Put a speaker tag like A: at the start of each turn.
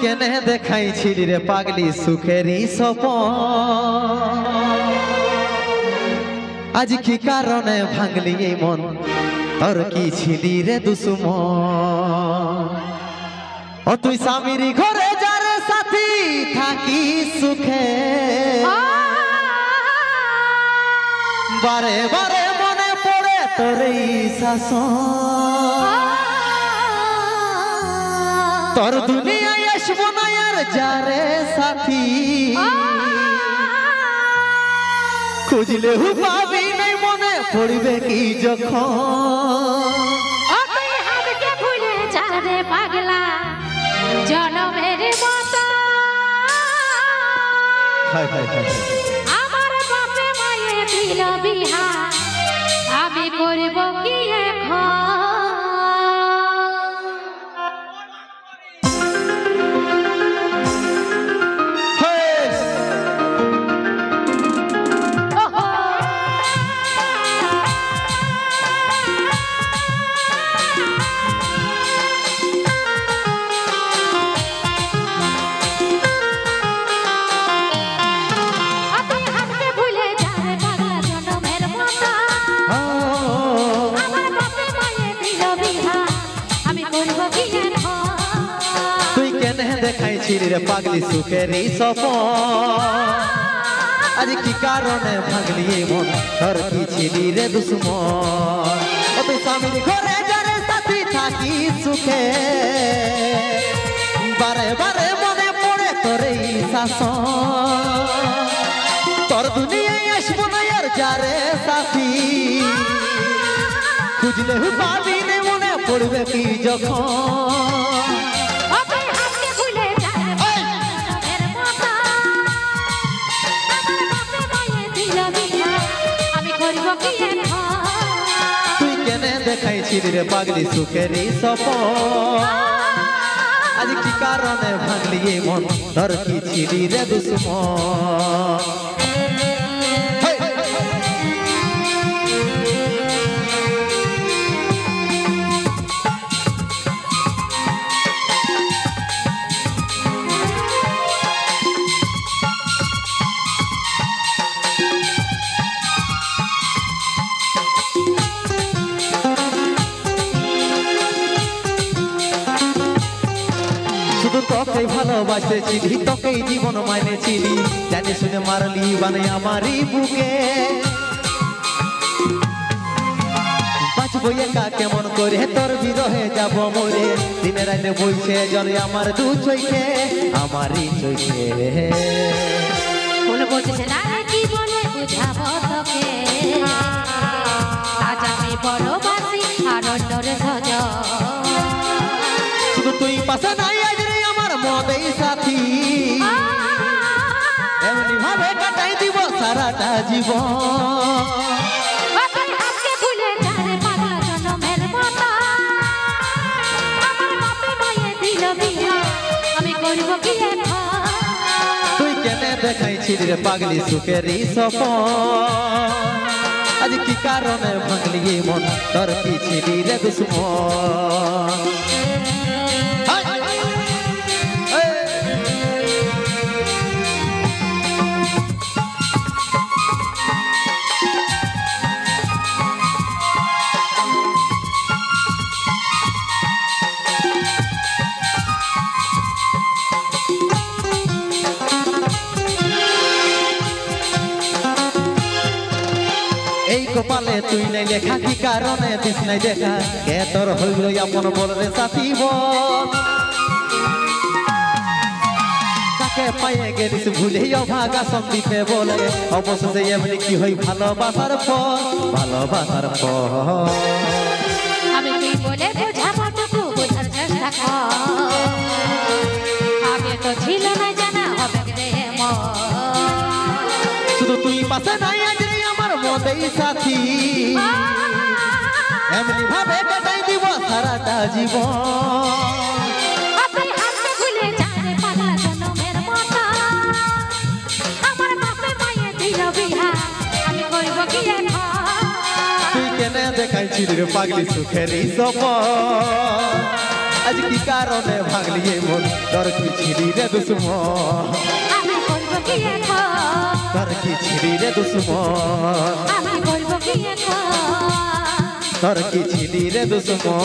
A: কেনে দেখাইছিলি রে পাগলি সুখেরই সপন আজ কি কারণে ভাঙলি এই মন? তোর কি ছিলি রে দুসুম ও তুই স্বামীর ঘরে যারে সাথী থাকি সুখে। বারে বারে মনে পড়ে তোর শাসন। তোর দুনিয়ায় আসব না আর যারে সাথী। খুঁজলে হু পাবি নাই মনে পড়বে কি যখন?
B: পাগলা জনমের মতো। আমার বাপে মায়ে দিল বিহা আমি করব কি এখন?
A: তুই কেনে দেখাইছিলি রে পাগলি সুখেরই সপন আজ কি কারণে ভাগলি মন? ছিলি রে তুই ঘরে যারে সাথী থাকি সুখে। বারে বারে মনে পড়ে তোর এই শাসন। তোর দুনিয়ায় আসব না আর যারে সাথী? খুঁজলে পাবি পড়বে কি যখন? তুই কেনে রে পাগলি সুখেরই সপন আজ কি কারণে ভাঙলি মন ধর কি ছিলি রে দুশ্মন? শুধু তোকেই জীবন মানেছিলি জানি শুনে মারলি বানে আমারই বুকে। বাঁচবো একা কেমন করে? তোর বিরহে যাব মরে। দিনে রাতে বইছে জলে আমার দু চোখে আমারই চোখে।
B: ফুল বলছে না জীবনে বুঝাবো তোকে। আজ আমি বড় বাসি আর অন্যর সজ
A: শুধু তুই পাশে নাই আজ
B: কি এখন?
A: তুই কেনে দেখাইছিলি রে পাগলি সুখেরই সপন আজ কি কারণে ভাঙলি মন? তোর কি ছিলি রে দুশ্মন। এই কপালে তুই নাই লেখা কি কারণে দিস নাই দেখা? কে তোর হইল আপন বল রে সাথী বল? কাকে পাইয়ে গেলিস ভুলে অভাগা সন্দীপে বলে। অবশেষে এমনি কি হই ভালোবাসার ফল ভালোবাসার ফল
B: আমি কি বলে বোঝাবো টুকু বোঝার চেষ্টা কর? আগে তো ছিল না জানা হবে মন
A: শুধু তুই পাশে নাই আজ আমার মদেই সাথী। এমনি ভাবে কাটাই দিব সারাটা জীবন।
B: করব
A: দেখাইছিলি রে পাগলি আজ কি কারণে ভাঙলি এ মন তোর কি ছিড়ি রে দুশ্মন?
B: আমি বলব কি এখন?
A: তোর কি ছিড়ি রে দুশ্মন?
B: আমি বলব কি এখন?
A: তোর কি ছিড়ি রে দুশ্মন?